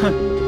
哼